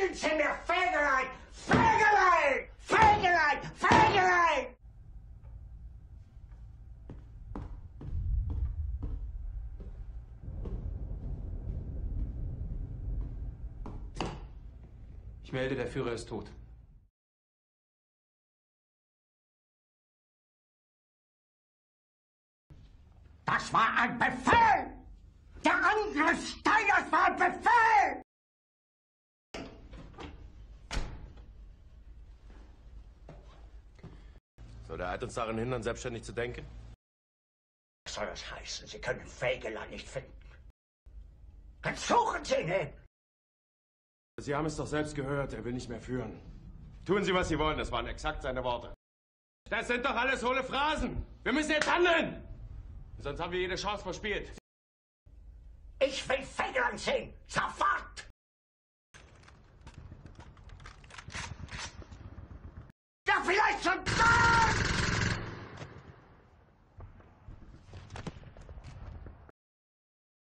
Zeigen Sie mir Fegelein! Fegelein! Fegelein! Fegelein! Ich melde, der Führer ist tot. Das war ein Befehl! Der Angriff Steiners war ein Befehl! Der Eid uns daran hindern, selbstständig zu denken? Was soll das heißen? Sie können Fegelein nicht finden. Dann suchen Sie ihn! Sie haben es doch selbst gehört, er will nicht mehr führen. Tun Sie, was Sie wollen, das waren exakt seine Worte. Das sind doch alles hohle Phrasen. Wir müssen jetzt handeln. Sonst haben wir jede Chance verspielt. Ich will Fegelein sehen! Sofort!